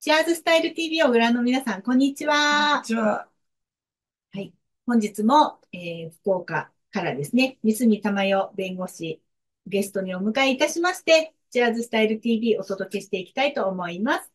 チアーズスタイル TV をご覧の皆さん、こんにちは。じゃあ、はい。本日も、えー福岡からですね、三住珠代弁護士、ゲストにお迎えいたしまして、チアーズスタイル TV お届けしていきたいと思います。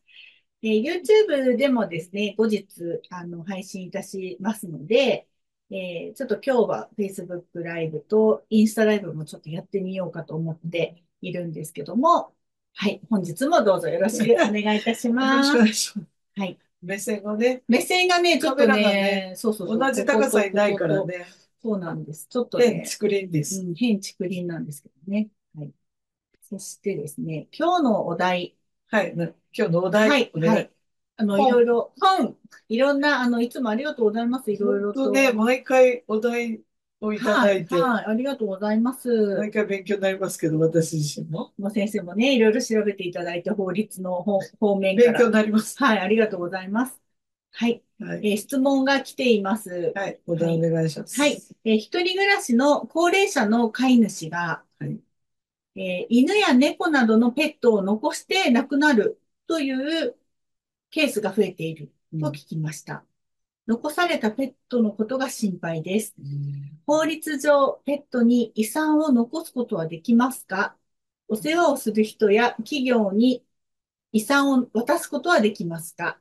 えー YouTube でもですね、後日、あの、配信いたしますので、えーちょっと今日は Facebook ライブとインスタライブもちょっとやってみようかと思っているんですけども、はい。本日もどうぞよろしくお願いいたしよろます。しくお願いします。はい。目線がね、目線がね、ちょっとねね、そうそうそう。同じ高さにないからね、そうなんです。ちょっとね、変竹林です。うん、変竹林なんですけどね。はい。そしてですね、今日のお題、はい。な今日のお題、はいお願はいあの、い本ろいろ、本、いろんな、あの、いつもありがとうございます。いろいろと。ね、毎回お題をいただいて、はい、はい、ありがとうございます。毎回勉強になりますけど、私自身も？もう先生もね、いろいろ調べていただいて、法律の方方面か勉強ら。になります。はい、ありがとうございます。はい。はい。えー質問が来ています。はい。お題お願いします。はい。えー一人暮らしの高齢者の飼い主が、はいえー犬や猫などのペットを残して亡くなるというケースが増えていると聞きました。残されたペットのことが心配です。うん法律上、ペットに遺産を残すことはできますか？お世話をする人や企業に遺産を渡すことはできますか？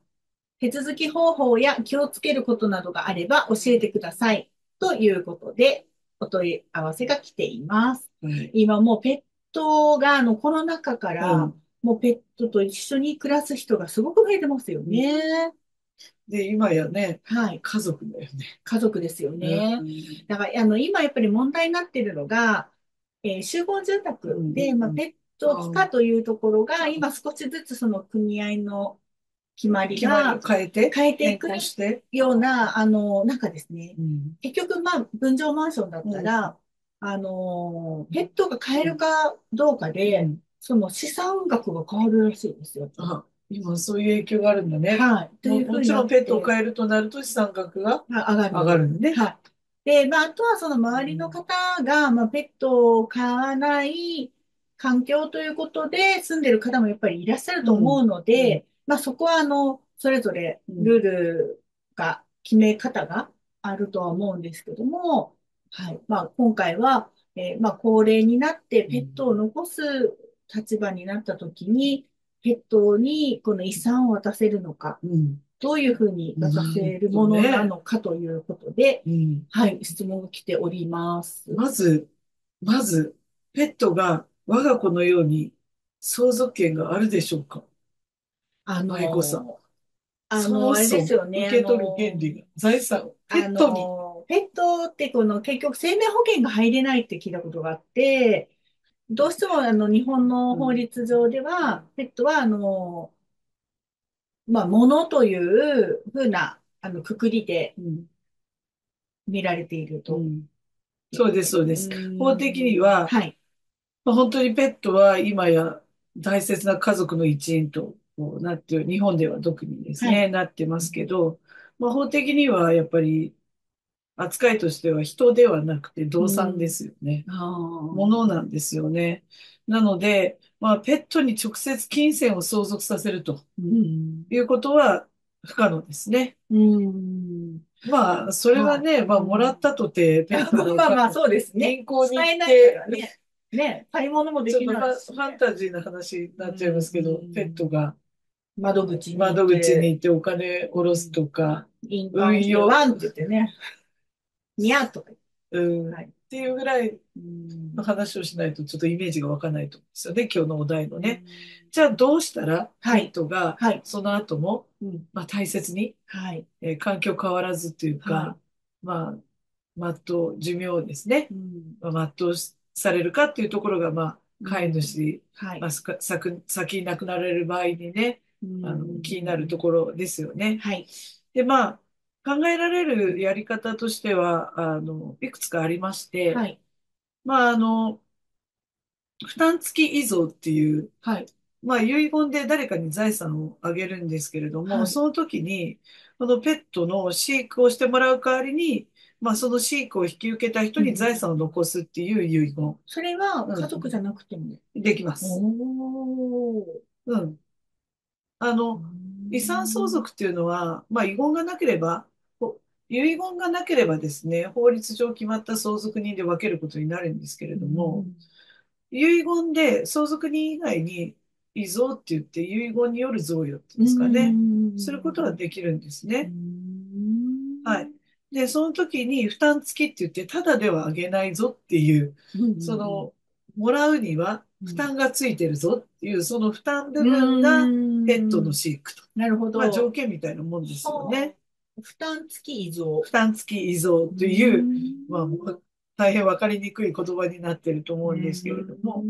手続き方法や気をつけることなどがあれば教えてください。ということで、お問い合わせが来ています。はい。今もうペットが、あの、コロナ禍かうらん、もうペットと一緒に暮らす人がすごく増えてますよね。で、今やね、はい。家族だよね。家族ですよね。うん。だから、あの、今やっぱり問題になっているのが、えー集合住宅で、うんまあ、ペット不可というところが、今少しずつその組合の決まりが変えて、変えていく変更して、ような、あの、なんかですね、うん。結局、まあ、分譲マンションだったら、あの、ペットが買えるかどうかで、その資産額が変わるらしいですよ。あ、今そういう影響があるんだね。はい。もになってちろんペットを飼えるとなると資産額があ上がる。上がるんでね。はい。で、まあ、あとはその周りの方が、まあ、ペットを飼わない環境ということで住んでる方もやっぱりいらっしゃると思うので、まあ、そこはあの、それぞれルールが、決め方があるとは思うんですけども、はい。まあ、今回は、えーまあ、高齢になってペットを残す立場になった時に、ペットにこの遺産を渡せるのか、うん。どういうふうに渡せるものなのかということで、うん。はい、質問が来ております。まず、まず、ペットが我が子のように相続権があるでしょうか？あの舞子さんあの、あれですよね。受け取る権利が、財産をペあットに。の、ペットってこの結局生命保険が入れないって聞いたことがあって、どうしてもあの日本の法律上では、ペットはあの、まあ、物というふうな、あの、くくりでうん見られていると。うんそうです、そうです。うん法的には、はい。まあ本当にペットは今や大切な家族の一員となって、日本では特にですね、なってますけど、まあ、法的にはやっぱり扱いとしては人ではなくて動産ですよね。ものなんですよね。なので、まあ、ペットに直接金銭を相続させるとうん。いうことは不可能ですね。うん。まあ、それはね、まあ、もらったとて、ペットが まあまあ、そうですね。銀行に行って、ね。ね、買い物もできないしファンタジーな話になっちゃいますけどうん、ペットが窓口に窓口に行ってお金下ろすとか、運用ワンって言ってね。にゃーとかうん、はいっていうぐらい言の話をしないとちょっとイメージが湧かないと思うんですよね、今日のお題の。ね。じゃあどうしたらペはいットがはい。その後も、うんまあ、大切に、はい。えー環境変わらずというか、はまあ、全う、寿命をですね、うんまあ、全うされるかっていうところが、まあ、飼い主、はいまあ、先先に亡くなられる場合にね、あのうん気になるところですよね。はい。で、まあ、考えられるやり方としては、あの、いくつかありまして、はい。まあ、あの、負担付き遺贈っていう、はい。まあ、遺言で誰かに財産をあげるんですけれども、はいその時に、このペットの飼育をしてもらう代わりに、まあ、その飼育を引き受けた人に財産を残すっていう遺言、それは家族じゃなくても。できます。おー。うん。あの、遺産相続っていうのは、まあ遺言がなければ、ほ遺言がなければですね、法律上決まった相続人で分けることになるんですけれども、遺言で相続人以外に遺贈って言って遺言による贈与っていうんですかね、することはできるんですね。はい。で、その時に負担付きって言って、ただではあげないぞっていう、その、もらうには負担がついてるぞっていう、その負担部分がペットの飼育と。なるほど。まあ条件みたいなもんですよね。負担付き遺贈。負担付き遺贈という、まあ、もう大変わかりにくい言葉になってると思うんですけれども、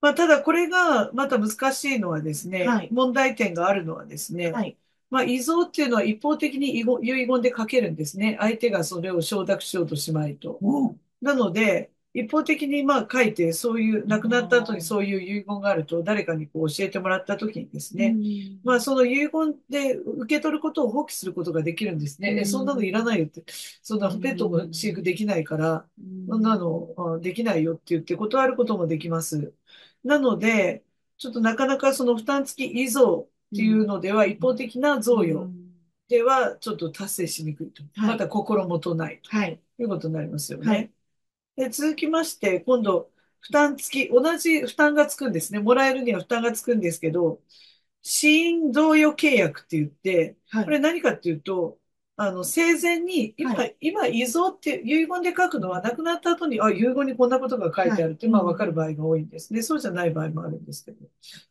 まあ、ただこれがまた難しいのはですね、はい問題点があるのはですね、はい。まあ、遺贈っていうのは一方的に遺言遺言で書けるんですね。相手がそれを承諾しようとしまいと。なので、一方的にまあ書いて、そういう、亡くなった後にそういう遺言があると、誰かにこう教えてもらった時にですね、まあ、その遺言で受け取ることを放棄することができるんですね。うんえ、そんなのいらないよって、そんなペットも飼育できないから、そんなのあできないよって言って断ることもできます。なので、ちょっとなかなかその負担付き遺贈っていうのでは、一方的な贈与ではちょっと達成しにくいと。はいまた心もとない。ということになりますよね。はいで続きまして、今度、負担付き、同じ負担がつくんですね。もらえるには負担がつくんですけど、死因贈与契約って言って、はいこれ何かっていうと、あの、生前に、今、は今、遺贈って遺言で書くのは、亡くなった後に、あ、遺言にこんなことが書いてあるって、はいまあ、わかる場合が多いんですね。そうじゃない場合もあるんですけど。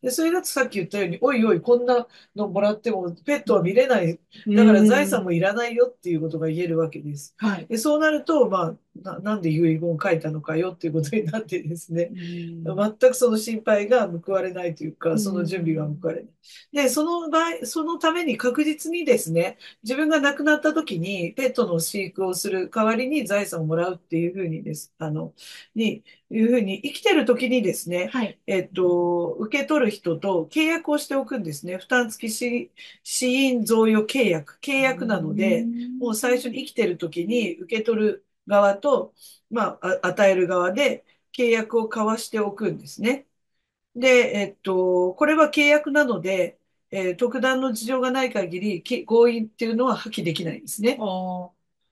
で、それだとさっき言ったように、おいおい、こんなのもらっても、ペットは見れない。だから財産もいらないよっていうことが言えるわけです。はい。で、そうなると、まあ、な、なんで遺言を書いたのかよっていうことになってですね。全くその心配が報われないというか、うんその準備が報われない。で、その場合、そのために確実にですね、自分が亡くなった時にペットの飼育をする代わりに財産をもらうっていうふうにです、あの、に、いうふうに生きてる時にですね、はい。えっと、受け取る人と契約をしておくんですね。負担付き死死因贈与契約。契約なので、もう最初に生きてる時に受け取る側と、まあ、あ与える側で契約を交わしておくんですね。で、えっと、これは契約なので、えー特段の事情がない限り、き合意っていうのは破棄できないんですね。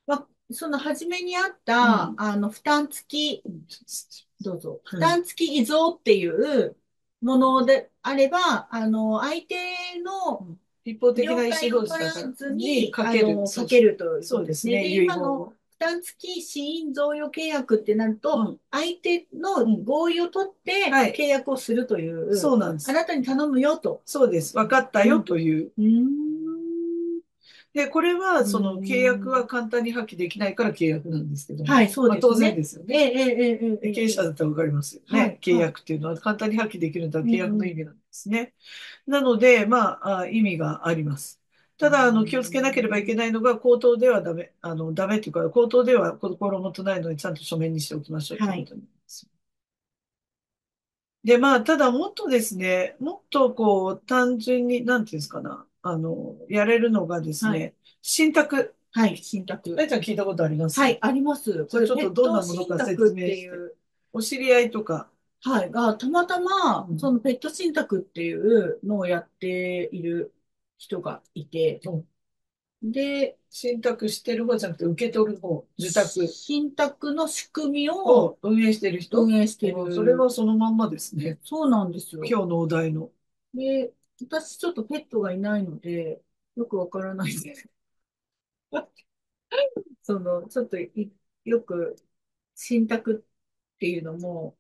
まあ、その初めにあった、うんあの、負担付き、どうぞ、うん負担付き遺贈っていうものであれば、あの、相手の一方的了な意思表示だかららずにに、かける。かけるというそうですね。で、遺言今のを。負担付き死因贈与契約ってなると、うん相手の合意を取ってはい契約をするという、そうなんですあ。なたに頼むよと。そうです。分かったよという。で、これは、そのうん契約は簡単に破棄できないから契約なんですけども。はい、そうまあ当ですね。然ですよね。ええ、ええ、え。経営者だったらわかりますよねはい。契約っていうのは簡単に破棄できるんだ契約の意味なんですね。なので、まあ、あ意味があります。ただ、あの、気をつけなければいけないのが、口頭ではダメ、あの、ダメっていうか、口頭では心もとないので、ちゃんと書面にしておきましょうということになります。で、まあ、ただ、もっとですね、もっとこう、単純に、なんていうんですかな、あの、やれるのがですはね、信託。はい、信託。えちゃん聞いたことあります？はい、あります。じゃあちょっとどんなものか説明してお知り合いとか。はい、が、たまたまう、んそのペット信託っていうのをやっている人がいて、で、信託してる方じゃなくて、受け取る方、受託信託の仕組みをを運営してる人。運営してる。うんそれはそのまんまですね。そうなんですよ。今日のお題の。で、私ちょっとペットがいないので、よくわからないです。その、ちょっといよく、信託っていうのも、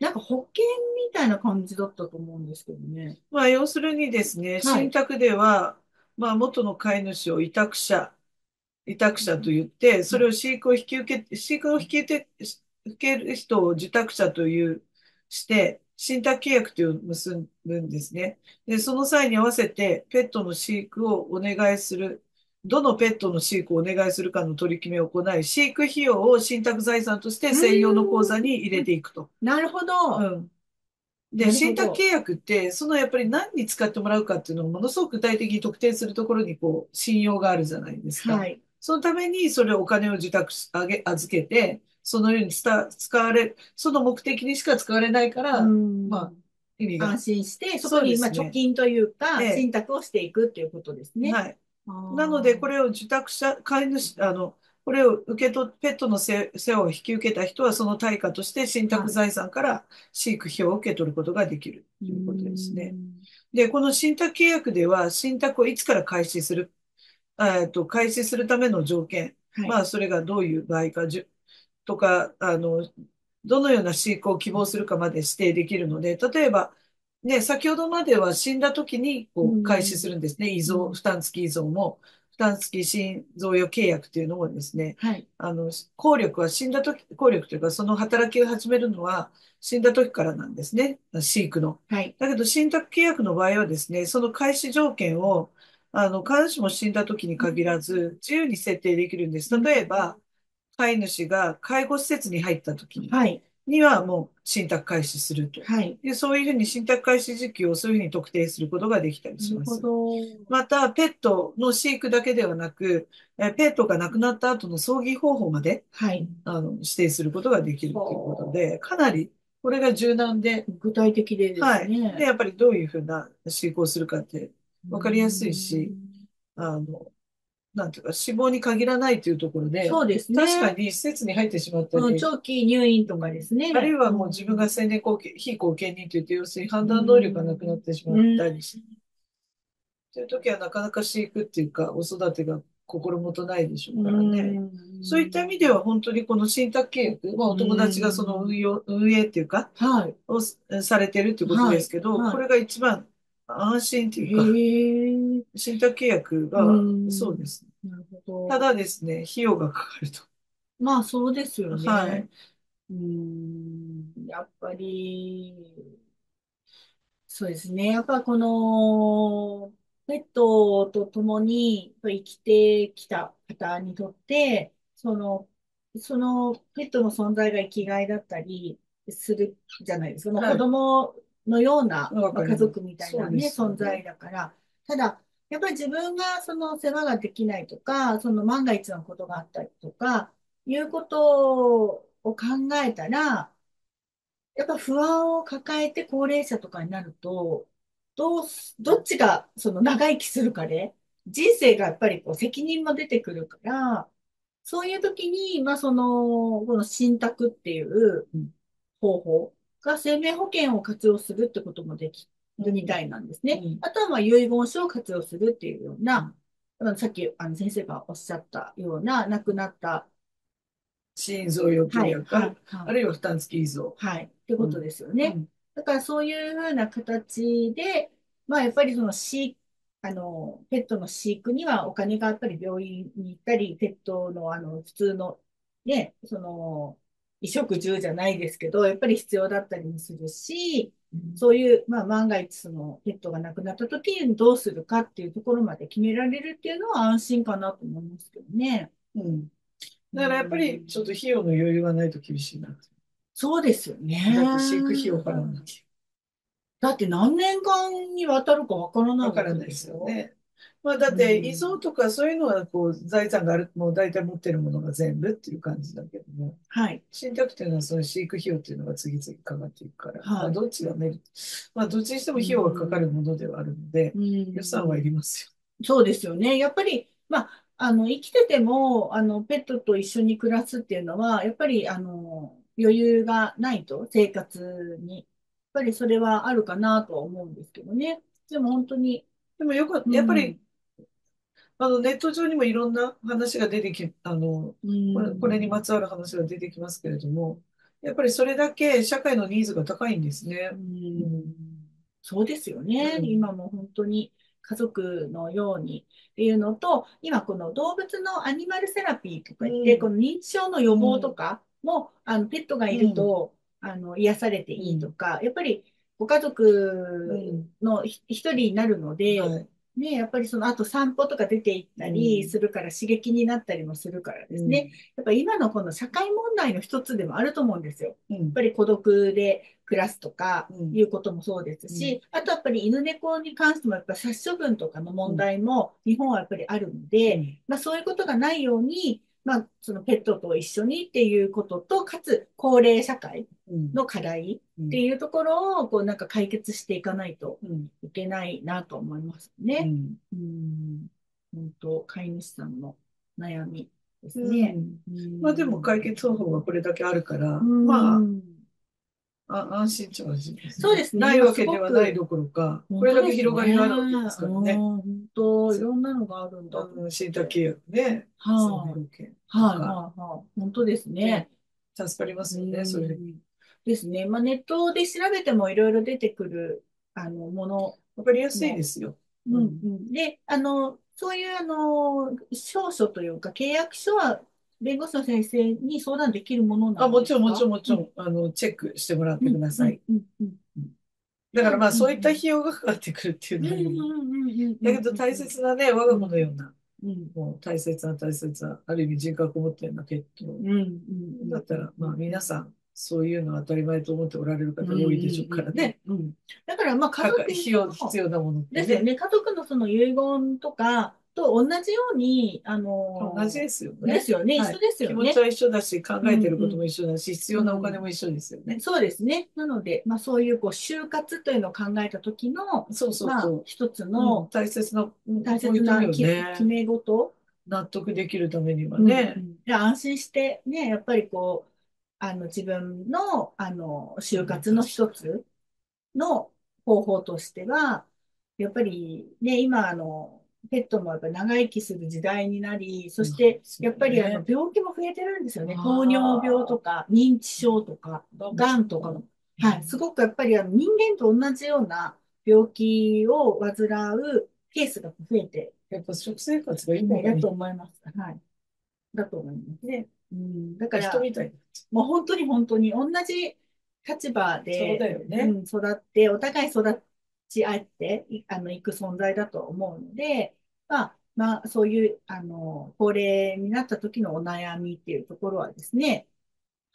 なんか保険みたいな感じだったと思うんですけどね。まあ、要するにですね、信託では、まあ、元の飼い主を委託者、委託者と言って、それを飼育を引き受け、飼育を引き受け、受ける人を受託者という、して、信託契約というのを結ぶんですね。で、その際に合わせて、ペットの飼育をお願いする、どのペットの飼育をお願いするかの取り決めを行い、飼育費用を信託財産として専用の口座に入れていくと。なるほど。うん。で、信託契約って、そのやっぱり何に使ってもらうかっていうのをものすごく具体的に特定するところにこう、信用があるじゃないですか。はい。そのためにそれをお金を受託し、あげ、預けて、そのように使、使われ、その目的にしか使われないから、うんまあ意味が。安心して、そこに、まあ、貯金というか、ええ信託をしていくっていうことですね。はい。なので、これを受託者、飼い主、あの、これを受け取っ、ペットの世世話を引き受けた人は、その対価として信託財産から飼育費を受け取ることができるということですね。で、この信託契約では、信託をいつから開始する、えっと、開始するための条件、はい。まあ、それがどういう場合か、じゅとか、あの、どのような飼育を希望するかまで指定できるので、例えば、ね、先ほどまでは死んだ時にこう開始するんですね。遺う贈、ん負担付き遺贈も、負担付き心臓与契約っていうのもですね、はい。あの、効力は死んだ時、効力というか、その働きを始めるのは死んだ時からなんですね。飼育の。はい。だけど、信託契約の場合はですね、その開始条件を、あの、必ずしも死んだ時に限らず、自由に設定できるんです。例えば、飼い主が介護施設に入った時にはい。にはもう信託開始すると。はい。で、そういうふうに信託開始時期をそういうふうに特定することができたりします。なるほど。また、ペットの飼育だけではなく、えペットが亡くなった後の葬儀方法まではい。あの指定することができるということで、かなりこれが柔軟で、具体的でですはい。ね。で、やっぱりどういうふうな飼育をするかって、わかりやすいしあの、なんていうか、死亡に限らないというところうん。で、そうですね。確かに施設に入ってしまったうんり、長期入院とかですね。あるいはもう自分が成年後見、非後見人といって、要するに判断能力がなくなってしまったりし、という時はなかなか飼育っていうか、お育てが心もとないでしょうからね。うんそういった意味では本当にこの信託契約、まあお友達がその運用、運営っていうか、はい。をされてるっていうことですけど、はいはいこれが一番安心っていうか。信託契約がうんそうです。なるほど。ただですね、費用がかかると。まあそうですよね。はい。うん。やっぱり、そうですね。やっぱこの、ペットと共に生きてきた方にとって、その、そのペットの存在が生きがいだったりするじゃないですか。そのはい子供のような、わかりますまあ家族みたいなね、そうですよね存在だから。ただ、やっぱり自分がその世話ができないとか、その万が一のことがあったりとか、いうことを考えたら、やっぱ不安を抱えて高齢者とかになると、どうす、どっちがその長生きするかで、人生がやっぱりこう責任も出てくるから、そういう時に、まあその、この信託っていううん。方法が生命保険を活用するってこともできるみたいなんですね。うんあとはまあ遺言書を活用するっていうような、あのさっきあの先生がおっしゃったような亡くなった、心臓予契はい、約、はい、あはい、るいは負担付き遺贈。はい、ってことですよね。うんだからそういうふうな形で、まあやっぱりその飼あの、ペットの飼育にはお金がやっぱり病院に行ったり、ペットのあの、普通の、ね、その、衣食住じゃないですけど、やっぱり必要だったりもするし、そういう、まあ万が一そのペットが亡くなった時にどうするかっていうところまで決められるっていうのは安心かなと思いますけどね。うん。だからやっぱりちょっと費用の余裕がないと厳しいな。そうですよね。だって飼育費用払わなきだって何年間にわたるかわからゃ。ないわからないですよね。まあだってうん遺贈とかそういうのはこう財産がある、もう大体持ってるものが全部っていう感じだけども、はい。信託っていうのはその飼育費用っていうのが次々かかっていくから、はいまあどっちがメリット、まあどっちにしても費用がかかるものではあるので、うん予算はいりますそうですよね。やっぱり、まあ、あの、生きてても、あの、ペットと一緒に暮らすっていうのは、やっぱり、あの、余裕がないと、生活に。やっぱりそれはあるかなとは思うんですけどね。でも本当に、よ。でもよく、やっぱり、あのネット上にもいろんな話が出てき、あの、うん、これ、これにまつわる話が出てきますけれども、やっぱりそれだけ社会のニーズが高いんですね。う。ん。そうですよね。うん。今も本当に家族のように。っていうのと、今この動物のアニマルセラピーとか言って、うん。この認知症の予防とかも、あのペットがいると、あの癒されていいとか、やっぱりご家族のひ一人になるので、はい。ね、やっぱりその後散歩とか出て行ったりうんするから刺激になったりもするからですね。やっぱ今のこの社会問題の一つでもあると思うんですよ。うん。やっぱり孤独で暮らすとかうんいうこともそうですし、あとやっぱり犬猫に関してもやっぱ殺処分とかの問題も日本はやっぱりあるので、まあ、そういうことがないように、まあ、そのペットと一緒にっていうことと、かつ、高齢社会うん。の課題うんっていうところを、こう、なんか解決していかないとうん。いけないなと思いますうね。ん。うん。本当、飼い主さんの悩みですうね。んうんまあでも解決方法がこれだけあるから、うんまあ、あ安心っちゃ安心ですねそうですねないわけではないどころか、これだけ広がりがあるわけですからね。本当、いろんなのがあるんだ。うん、信託契約ね、はいはい、か、はい、はい。本当ですね。助かりますよね、うんそれ。ですね。まあ、ネットで調べてもいろいろ出てくる、あの、もの。わかりやすいですよ。うん、うん。で、あの、そういう、あの、証書というか、契約書は、弁護士の先生に相談できるものなんですか？あ、もちろん、もちろん、もちろん、あの、チェックしてもらってください。。うん、うん、だからまあ、うんそういった費用がかかってくるっていううん。のはありますうん、うん、うん。だけど大切なね、我が子のような、うん、もう大切な大切な、ある意味人格を持ったようなペットうん、うん。だったら、まあ皆さん、そういうのは当たり前と思っておられる方が多いでしょうからね。うん。うんだから、まあ、家族の必要なものってね。ですよね。家族のその遺言とかと同じように、あの、同じですよでね。すよね。はい一緒ですよね気持ち。は一緒だし、考えてることも一緒だし、必要なお金も一緒ですよね。そうですね。なので、まあそういうこう就活というのを考えた時の、そうそう。一つうんの大切な大切なきね決め事。納得できるためにはうんね。うんで安心してね、やっぱりこう、あの自分の、あの、就活の一つの方法としては、やっぱりね、今あの、ペットもやっぱ長生きする時代になり、そしてやっぱりあの病気も増えてるんですよね。あー糖尿病とか認知症とか、がんとかも。はい。すごくやっぱりあの人間と同じような病気を患うケースが増えてやっぱ食生活がいいい方がいいだと。思います。はい。だと思いますね。うん。だから、人みたいもう本当に本当に同じ立場ゃう。そうで、だよね。うん、育って、お互い育ち合って、あの、行く存在だと思うので、まあ、まあ、そういう、あの、高齢になった時のお悩みっていうところはですね、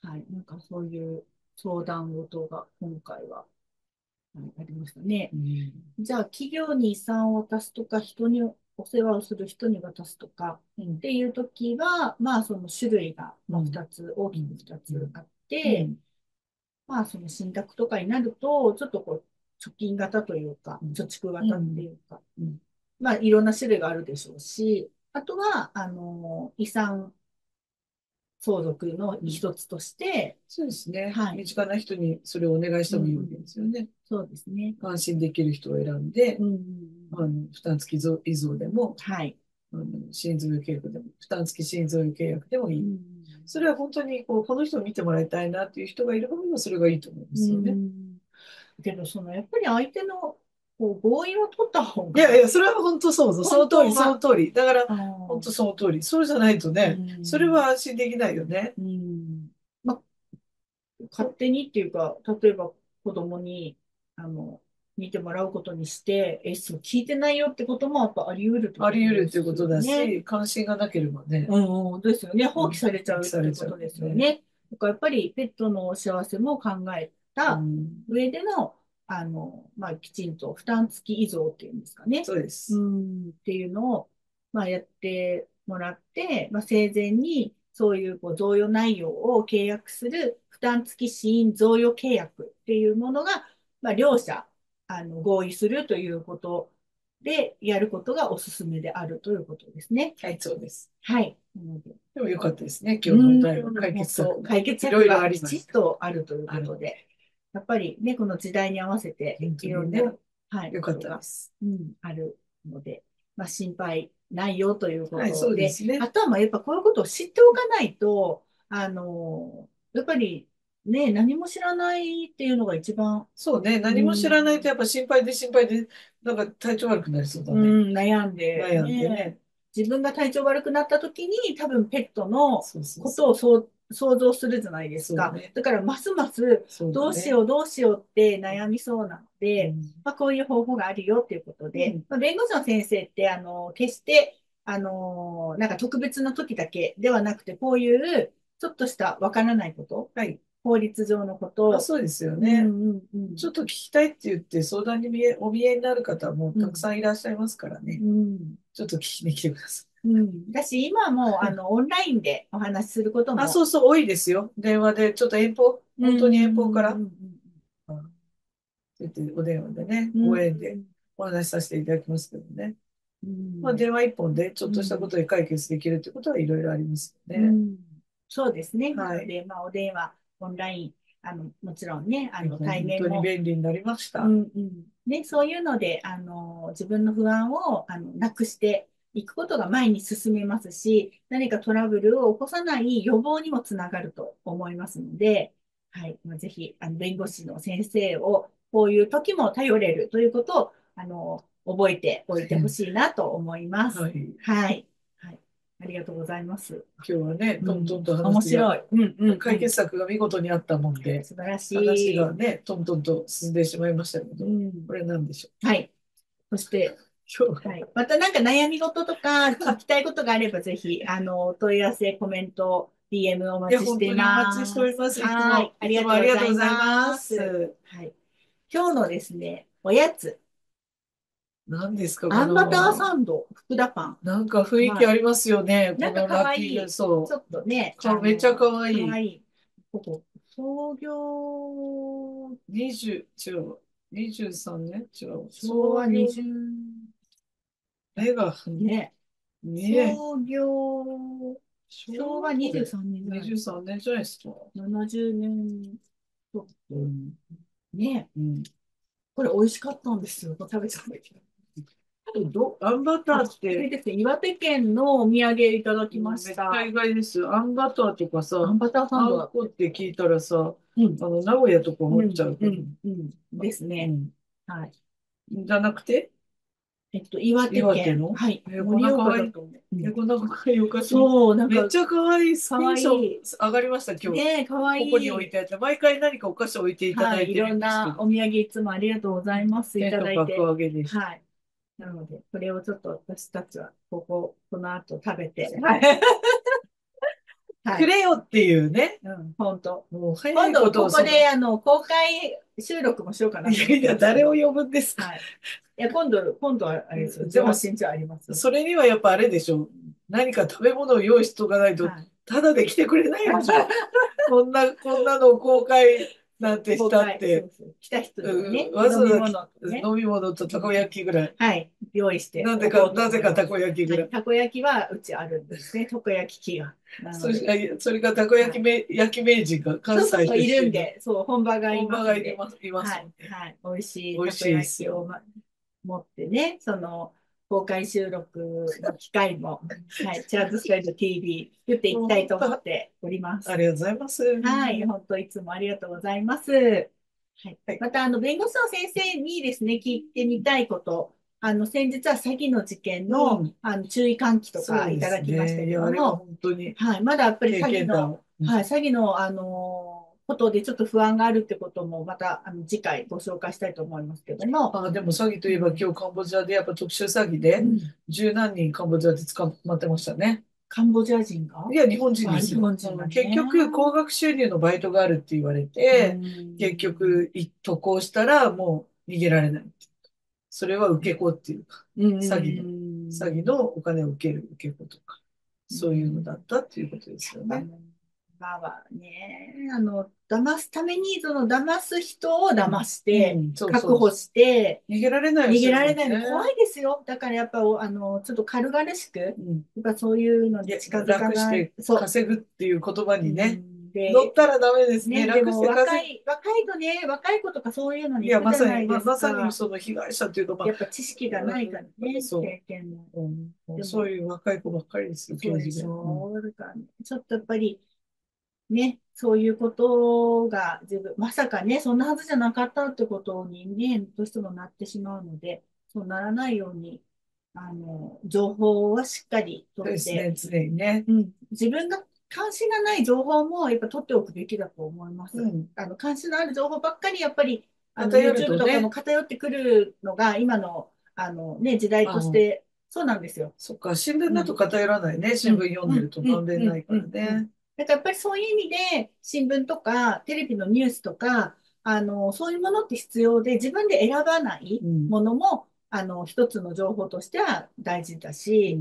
はい、なんかそういう相談事が今回は、ありましたね。うんじゃあ、企業に遺産を渡すとか、人にお世話をする人に渡すとかっていう時は、まあ、その種類がまあうん2つ、大きく2つあって、まあ、その信託とかになると、ちょっとこう、貯金型というか、うん貯蓄型っていうかうん、まあ、いろんな種類があるでしょうし、あとは、あの、遺産相続の一つとして、そうですね。はい身近な人にそれをお願いしてもいいわけですよね。そうですね。安心できる人を選んでう、ん。あの負担付き臓遺贈でも、はい。あの心臓契約でも、負担付き心臓契約でもいい。うんそれは本当にこうこの人を見てもらいたいなっていう人がいる方にはそれがいいと思いますよね。うんけど、その、やっぱり相手のこう合意を取った方いが。やいや、それは本当そうそう、その通り、その通り。だから、本当その通り。そうじゃないとね、うんそれは安心できないよね。うん。まあ、勝手にっていうか、例えば子供に、あの、見てもらうことにして、え、そう聞いてないよってこともやっぱあり得るってことあり得るっていうことだ。し、関心がなければね。うんうん、ですよね。放棄されちゃうってことですよね。だからやっぱりペットの幸せも考えうたん上での、あの、まあ、きちんと負担付き遺贈っていうんですかね。そうです。うん、っていうのを、まあ、やってもらって、まあ、生前にそういうこう贈与内容を契約する負担付き死因贈与契約っていうものが、まあ、両者あの合意するということでやることがおすすめであるということですね。はい、そうです。はい。ででもよかったですね。今日のお題は解決策うん解決いろいろ策がきちっとあるということで、やっぱりね、この時代に合わせていろんな、はい、よかったです。うん、あるので、まあ、心配ないよということはい、そうで、ですね。あとはまあやっぱこういうことを知っておかないと、あの、やっぱりね、何も知らないっていうのが一番、そうね。何も知らないとやっぱ心配で心配で、なんか体調悪くなりそうだね。うん、悩んで、悩んでねね。自分が体調悪くなった時に多分ペットのこ。とをそう想像するじゃないですか。ねだからますますどうしようどうしようって悩みそうなので、うんまあ、こういう方法があるよっていうことで、うんまあ、弁護士の先生って、あの、決して、あの、なんか特別な時だけではなくて、こういうちょっとしたわからないこと、はい。法律上のことあ、そうですようね。んうんうんちょっと聞きたいって言って相談にお見えになる方もたくさんいらっしゃいますからね。うんちょっと聞きに来てください。うん。だし、今はもう、あの、オンラインでお話しすることも。あ、そうそう、多いですよ。電話で、ちょっと遠方、本当に遠方からうん、お電話でね、うんうんご縁でお話しさせていただきますけどね。うんまあ、電話一本でちょっとしたことで解決できるということはいろいろありますよね。うんそうですね。はいで、まあ、お電話、オンライン、あの、もちろんね、あの、本対面も。当に便利になりました。うんうん。ね、そういうので、あの、自分の不安を、あの、なくしていくことが前に進めますし、何かトラブルを起こさない予防にもつながると思いますので、はい。まあ、ぜひ、あの、弁護士の先生を、こういう時も頼れるということを、あの、覚えておいてほしいなと思います。ははい。い。はい。ありがとうございます。今日はね、トントンと面白い。うんうん、うん。解決策が見事にあったもんで、素晴らしい。話がね、トントンと進んでしまいましたけどう、ん。これなんでしょはい。そして、ははい。またなんか悩み事とか聞きたいことがあればぜひ、あの、お問い合わせ、コメント、DM お待ちしてます。待ちしております。はい。ありがとうございま。ますす。はい。今日のですね、おやつ、何ですか、あんバターンサンド、福田パン。なんか雰囲気ありますよね。なんかいそちょっとね、かめっちゃ可愛いかわいい。ここ、創業、う。20、違う。23年？違う。昭和20、目が、ね、ねえ。創業、昭和23年じゃない23年じゃないですか。70年ちょっと、ね、うん。これ美味しかったんですよ。食べちゃったけど。ど、あんバターって、ですね、岩手県のお土産いただきました。ゃ意外ですよ。あんバターとかさ、あんバターサあンドだんこって聞いたらさ、うんあの、名古屋とか思っちゃうけど。うんうんうんですね。うんはい。じゃなくて、えっと、岩手県。岩手の？はい。え盛岡だと思う。うんえ、こんな可愛いお菓子。そう、なんかめっ、ちゃ可愛い。スクリーンショ可愛いット上がりました、今日。ねえ、かわいい。ここに置いてあって、毎回何かお菓子置いていただはいい、てるいろんんですなお土産いつもありがとうございます。いただいて。爆上げです。はい。なので、これをちょっと私たちは、ここ、この後食べて。はいはい。くれよっていうね。うん、本当。もう早今度、いこここで、あの、公開収録もしようかなといやいや、誰を呼ぶんですか？はい。いや、今度、今度は、あれですよ。でも上新地あります。それにはやっぱあれでしょ。何か食べ物を用意しとかないと、はいただで来てくれないでしょ。こんな、こんなのを公開なんてしたって。来た人にね、うん。わざわざ飲み物とたこ焼きぐらい。はい、用意して。なぜか、おこうとなぜかたこ焼きぐらい。はい。たこ焼きはうちあるんですね。たこ焼き器が。そで。れそれからたこ焼きめ、焼き名人が関西いるんで、そう、本場がい本場ますんで。がいます、いますはい。はい、美味しい美味しいですよ。持ってね、その、公開収録の機会も、はい、チャーズスカイド TV 作っていきたいと思っております。ありがとうございます。はい、本当いつもありがとうございます。はいはいまた、あの、弁護士の先生にですね、聞いてみたいこと、あの、先日は詐欺の事件の、うんあの、注意喚起とかいただきましたけども、本当にはい、まだやっぱり経詐欺の。はい、詐欺の、あのことでちょっと不安があるってことも、また、あの、次回ご紹介したいと思いますけども、あ、でも詐欺といえば今日カンボジアでやっぱ特殊詐欺でうん。十何人カンボジアで捕まってましたね。カンボジア人が？いや、日本人ですよ。あ日本人がね。結局、高額収入のバイトがあるって言われて、うん。結局、い渡航したらもう逃げられない。それは受け子っていうか、うん。詐欺の詐欺のお金を受ける受け子とか、そういうのだったっていうことですよね。まあはね、あの、騙すために、その騙す人を騙して、確保して、逃げられない逃げられない怖いですよ。だからやっぱ、あの、ちょっと軽々しく、やうんっぱそういうので近づかない。稼ぐっていう言葉にね、乗ったらダメですね。ね、でも楽して若稼い、若いとね、若い子とかそういうのぐ。いや、まさに、ままさかにその被害者っていうか、まあやっぱ知識がないからね、そう経験も。うんそういう若い子ばっかりですよ、そうで。しょ。だからね、ちょっとやっぱり、ね、そういうことが自分、まさかね、そんなはずじゃなかったってことにね、どうしてもなってしまうので、そうならないように、あの、情報はしっかりそう取って、ですね、常にね。うん、自分が関心がない情報もやっぱ取っておくべきだと思います。うん。あの、関心のある情報ばっかりやっぱり、あの、偏ると YouTube とねかも偏ってくるのが今の、あのね、時代として、そうなんですよ。そっか、新聞だと偏らないね。新聞読んでるとまんべんないからうんうんからやっぱりそういう意味で、新聞とかテレビのニュースとか、あの、そういうものって必要で、自分で選ばないうんものも、あの、一つの情報としては大事だし、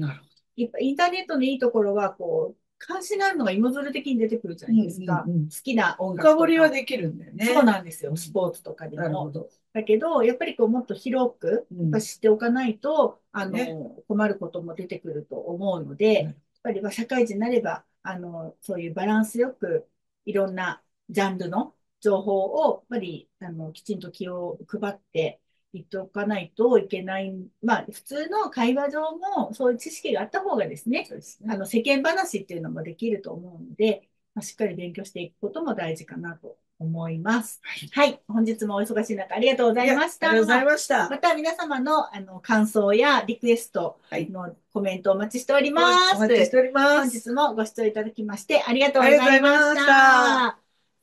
インターネットのいいところは、こう、関心があるのが芋づる的に出てくるじゃないですか。うんうんうん好きな音楽深掘りは。できるんだよね。そうなんですよ。スポーツとかでも。なるほど。だけど、やっぱりこう、もっと広く、知っておかないと、あの、ね困ることも出てくると思うので、やっぱりまあ社会人になれば、あの、そういうバランスよく、いろんなジャンルの情報を、やっぱり、あの、きちんと気を配って言っておかないといけない。まあ、普通の会話上も、そういう知識があった方がですね、すね。あの、世間話っていうのもできると思うので、まあ、しっかり勉強していくことも大事かなと思います。はい。本日もお忙しい中ありがとうございました。ありがとうございました。また皆様のあの感想やリクエストはいのコメントお待ちしております。お待ちしておりま本す。日もご視聴いただきましてありがとうございました。ありがとうございま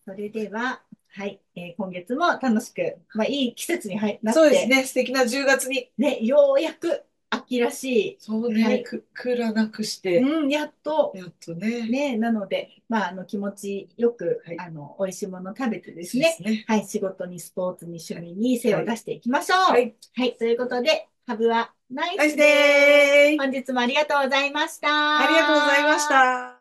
それでは、はい、えー今月も楽しく、まあ、いい季節に入なって、そうですね。素敵な10月に。ね、ようやく秋らしそうはいね。く、クーラーなくしい、て、うん、やっと、やっとね。ね、なので、まあ、あの気持ちよく、はいあの、美味しいもの食べてですね、すね。はい、仕事にスポーツに趣味に精を出していきましょう。ははい、い。ということで、ハブはナイスナイスデー本日もありがとうございました。ありがとうございました。